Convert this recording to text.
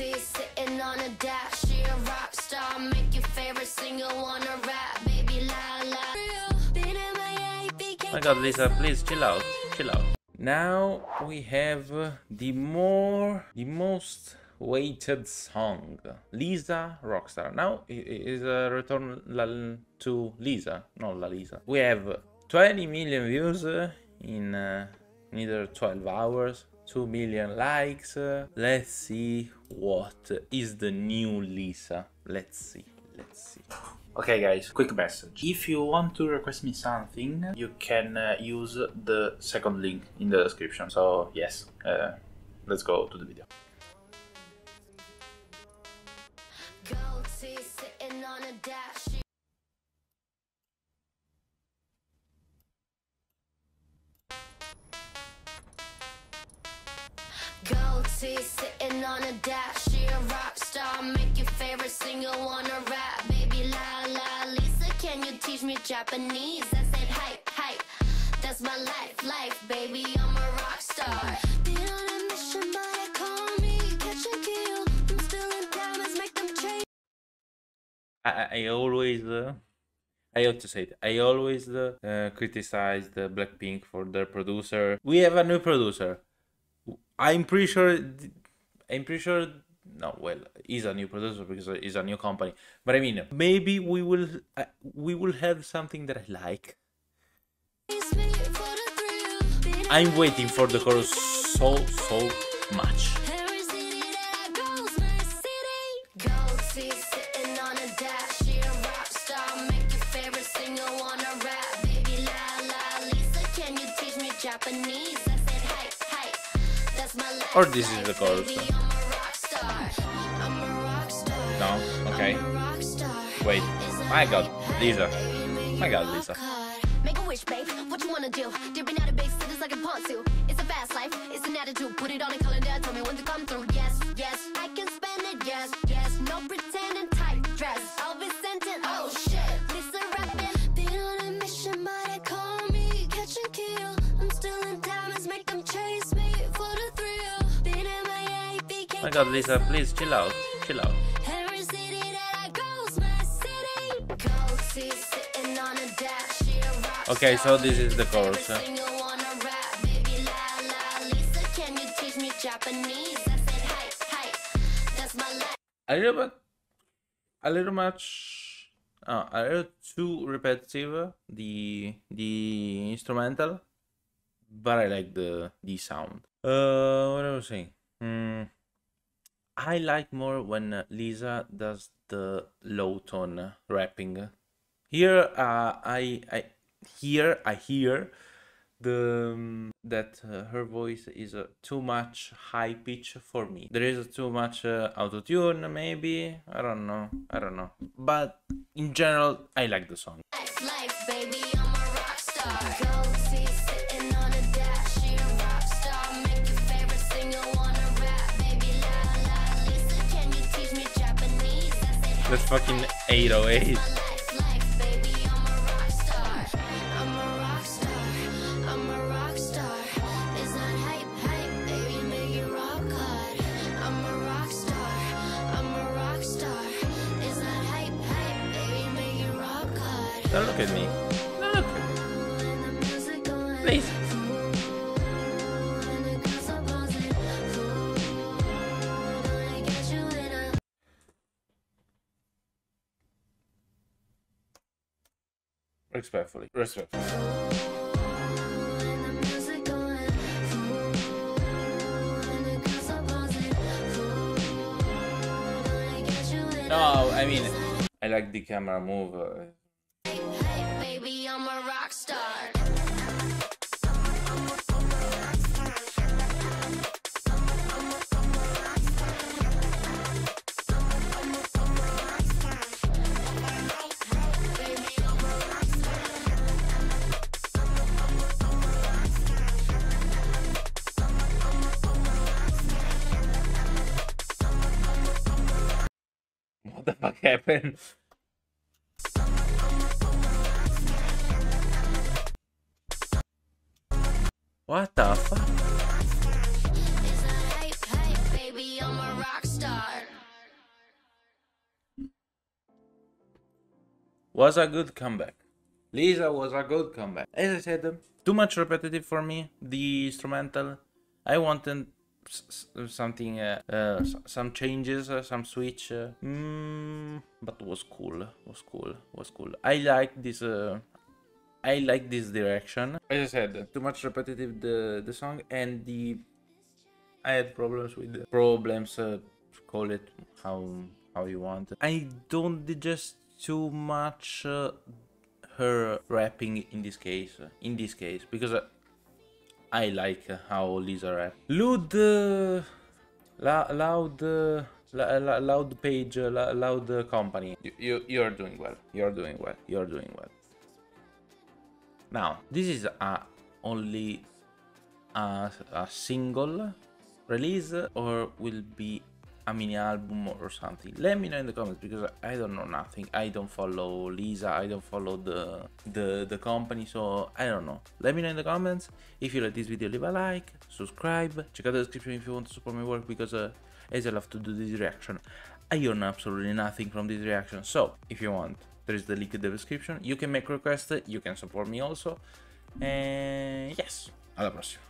teeth sitting on a dash. She a rock star, make your favorite singer wanna rap. Baby, la la. Been in my Oh my god, Lisa, please chill out, chill out. Now we have uh, the more, the most waited song, Lisa Rockstar. Now i- i- is a return to Lisa, not LALISA. We have 20 million views in uh, neither 12 hours, 2 million likes. Let's see what is the new Lisa. Let's see, let's see. Okay, guys, quick message. If you want to request me something, you can uh, use the second link in the description. So, yes, uh, let's go to the video. gold teeth sitting on a dash. Sitting on a dash. She a rock star, make your favorite wanna rap. Baby, la la, Lisa, can you teach me Japanese? I said hype, hype. That's my life, life, baby. I'm a rock star. I always, uh, I have to say it, I always uh, uh, criticize the Blackpink for their producer. We have a new producer. I'm pretty sure, I'm pretty sure, no, well, he's a new producer because he's a new company. But I mean, maybe we will, uh, we will have something that I like. I'm waiting for the chorus so, so much. Japanese, Or this is the chorus. No? Okay. Wait. My god, Lisa. My god, Lisa. Make a wish, babe. What you wanna do? Dipping out of like a. It's a fast life. It's an attitude. Put it on a calendar. Tell me when to come through. My My god, Lisa, please chill out, chill out. Every city that I go's my city. Gold teeth sitting on a dash. She a rock Okay, so this is the chorus. huh? single wanna rap. Baby, la la, Lisa, can you teach me Japanese? I said hype, hype. That's my life. A little bit, a little much, uh, a little too repetitive. The the instrumental, but I like the the sound. Uh, what I was saying. Hmm. I like more when uh, Lisa does the low tone uh, rapping. Here, uh, I I here I hear the um, that uh, her voice is uh, too much high pitch for me. There is too much uh, auto tune, maybe. I don't know. I don't know. But in general, I like the song. It rock hard. Don't look at me. In Respectfully. No, I mean, I like the camera move. uh, Hey, baby, the fuck happened? What the fuck? Was a good comeback. Lisa was a good comeback. As I said, too much repetitive for me, the instrumental. I wanted something, uh, uh, some changes, uh, some switch. Uh, mm, but was cool. Was cool. Was cool. I like this. Uh, I like this direction. As I said, too much repetitive the the song and the. I had problems with the problems. Uh, call it how how you want. I don't digest too much uh, her rapping in this case. In this case, because uh, I like how Lisa rap. Loud, uh, loud, uh, loud page, uh, loud company. You, you you're doing well. You're doing well. You're doing well. Now this is a only a, a single release or will be a mini album or something. Let me know in the comments because i don't know nothing. I don't follow lisa i don't follow the the the company so i don't know. Let me know in the comments. If you like this video leave a like subscribe. Check out the description if you want to support my work because uh, as i love to do this reaction. I earn absolutely nothing from this reaction. So if you want there is the link in the description. You can make requests you can support me also. And yes alla prossima